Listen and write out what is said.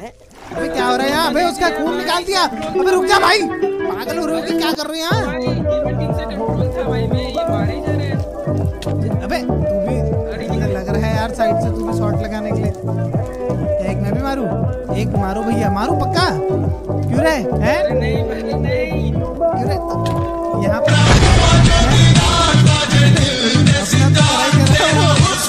अबे क्या हो रहा है यहाँ अबे उसका खून निकाल दिया। अबे रुक जा भाई। पागल हो रहे हो क्या कर रहे हो यहाँ हैं अबे तू भी लग रहा है यार साइड से तू भी शॉट लगाने के लिए। एक मैं भी मारू? एक मारो भैया। मारू पक्का? क्यों रहे? हैं? नहीं नहीं।